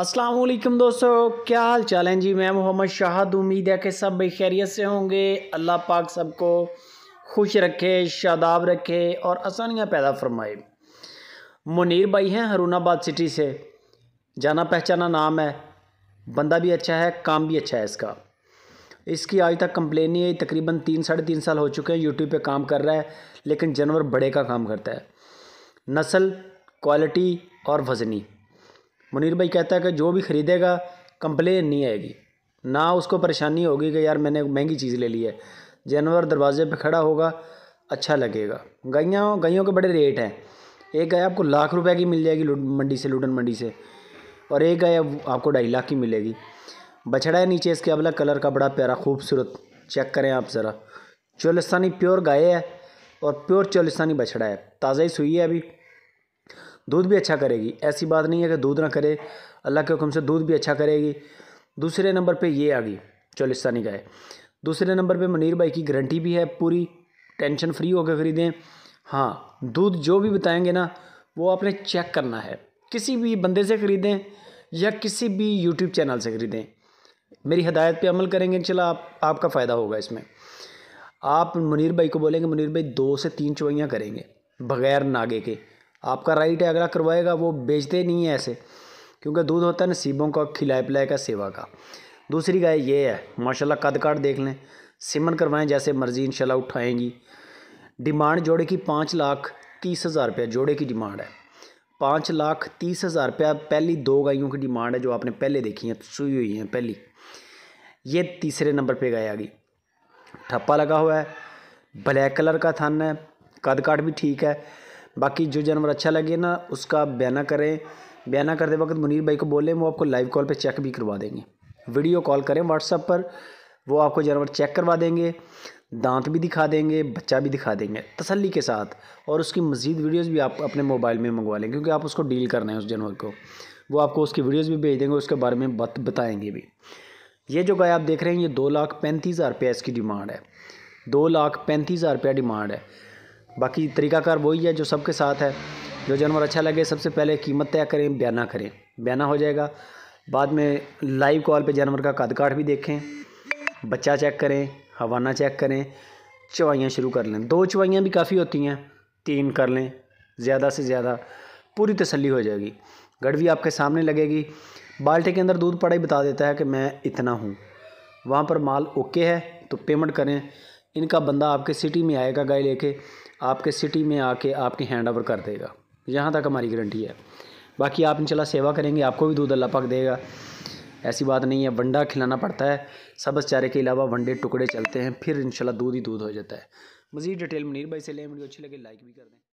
السلام علیکم دوستو، کیا حال چال ہیں؟ جی میں محمد شاہد، امید ہے کہ سب خیریت سے ہوں گے۔ اللہ پاک سب کو خوش رکھے، شاداب رکھے اور آسانیاں پیدا فرمائے۔ منیر بھائی ہیں ہرون آباد سٹی سے۔ جانا پہچانا نام ہے۔ بندہ بھی اچھا ہے، کام بھی اچھا ہے اس کا۔ اس کی آج تک کمپلین نہیں ہے تقریباً تین، ساڑھے تین سال ہو چکے ہیں، یوٹیوب پہ کام کر رہا ہے، لیکن جانور بڑے کا کام کرتا ہے۔ نسل کوالٹی اور وزنی۔ منیر بھائی کہتا ہے کہ جو بھی خریدے گا، کمپلین نہیں آئے گی۔ نہ اس کو پریشانی ہوگی کہ یار میں نے مہنگی چیز لے لی ہے۔ جانور دروازے پہ کھڑا ہوگا اچھا لگے گا۔ گائیاں، گائیوں کے بڑے ریٹ ہیں۔ ایک گائے آپ کو لاکھ روپے کی مل جائے گی منڈی سے لوڈن منڈی سے۔ اور ایک گائے آپ کو ڈھائی لاکھ کی ملے گی۔ بچھڑا ہے نیچے، اس کے ابلا کلر کا بڑا پیارا خوبصورت۔ چیک کریں آپ ذرا۔ چولستانی پیور گائے ہے اور پیور چولستانی بچھڑا ہے۔ تازہ ہی سوئی ہے ابھی۔ دودھ بھی اچھا کرے گی۔ ایسی بات نہیں ہے کہ دودھ نہ کرے، اللہ کے حکم سے دودھ بھی اچھا کرے گی۔ دوسرے نمبر پہ یہ آ گئی چولستانی گائے۔ دوسرے نمبر پہ منیر بھائی کی گارنٹی بھی ہے پوری۔ ٹینشن فری ہو کے خریدیں۔ ہاں دودھ جو بھی بتائیں گے نا، وہ آپ نے چیک کرنا ہے۔ کسی بھی بندے سے خریدیں یا کسی بھی یوٹیوب چینل سے خریدیں۔ میری ہدایت پہ عمل کریں گے چلا آپ آپ کا فائدہ ہوگا اس میں۔ آپ منیر بھائی کو بولیں گے، منیر بھائی دو سے تین چوائیاں کریں گے، بغیر ناگے کے۔ آپ کا رائٹ ہے، اگلا کروائے گا، وہ بیچتے نہیں ہیں ایسے، کیونکہ دودھ ہوتا ہے نصیبوں کا، کھلائے پلائے کا، سیوا کا۔ دوسری گائے یہ ہے، ماشاءاللہ قد کاٹ دیکھ لیں۔ سمن کروائیں جیسے مرضی، انشاءاللہ اٹھائیں گی۔ ڈیمانڈ جوڑے کی پانچ لاکھ تیس ہزار روپیہ، جوڑے کی ڈیمانڈ ہے۔ پانچ لاکھ تیس ہزار روپیہ، پہلی دو گائیوں کی ڈیمانڈ ہے جو آپ نے پہلے دیکھی ہیں، سوئی ہوئی ہیں، پہلی۔ یہ تیسرے نمبر پہ گائے آگی ٹھپا لگا ہوا ہے، بلیک کلر کا تھن ہے، قد کاٹ بھی ٹھیک ہے۔ باقی جو جانور اچھا لگے نا، اس کا بیانہ کریں۔ بیانہ کرتے وقت منیر بھائی کو بولیں، وہ آپ کو لائیو کال پہ چیک بھی کروا دیں گے۔ ویڈیو کال کریں واٹس اپ پر، وہ آپ کو جانور چیک کروا دیں گے۔ دانت بھی دکھا دیں گے، بچہ بھی دکھا دیں گے۔ تسلی کے ساتھ۔ اور اس کی مزید ویڈیوز بھی آپ اپنے موبائل میں منگوا لیں، کیونکہ آپ اس کو ڈیل کرنا ہے اس جانور کو۔ وہ آپ کو اس کی ویڈیوز بھی بھیج دیں گے، اس کے بارے میں بت بتائیں گے بھی۔ یہ جو گائے آپ دیکھ رہے ہیں، یہ دو لاکھ پینتیس ہزار روپیہ اس کی ڈیمانڈ ہے۔ دو لاکھ پینتیس ہزار روپیہ ڈیمانڈ ہے۔ باقی طریقہ کار وہی ہے جو سب کے ساتھ ہے۔ جو جانور اچھا لگے، سب سے پہلے قیمت طے کریں، بیانہ کریں۔ بیانہ ہو جائے گا۔ بعد میں لائیو کال پہ جانور کا قد کاٹ بھی دیکھیں۔ بچہ چیک کریں ہوانہ چیک کریں، چوائیاں شروع کر لیں۔ دو چوائیاں بھی کافی ہوتی ہیں۔ تین کر لیں۔ زیادہ سے زیادہ پوری تسلی ہو جائے گی۔ گڑوی آپ کے سامنے لگے گی۔ بالٹے کے اندر دودھ پڑا ہی بتا دیتا ہے کہ میں اتنا ہوں۔ وہاں پر مال اوکے ہے تو پیمنٹ کریں۔ ان کا بندہ آپ کے سٹی میں آئے گا گائے لے کے، آپ کے سٹی میں آ کے آپ کی ہینڈ اوور کر دے گا۔ یہاں تک ہماری گارنٹی ہے۔ باقی آپ انشاءاللہ سیوا کریں گے، آپ کو بھی دودھ اللہ پاک دے گا۔ ایسی بات نہیں ہے، ونڈا کھلانا پڑتا ہے۔ سبز چارے کے علاوہ ونڈے ٹکڑے چلتے ہیں، پھر انشاءاللہ دودھ ہی دودھ ہو جاتا ہے۔ مزید ڈیٹیل منیر بھائی سے لیں۔ ویڈیو اچھی لگے لائک بھی کر دیں۔